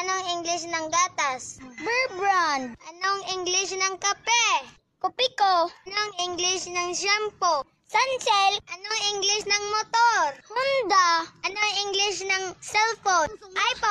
Anong English ng gatas? Bear brand. Anong English ng kape? Kopiko. Anong English ng shampoo? Sunsilk. Anong English ng motor? Honda. Anong English ng cellphone? iPhone.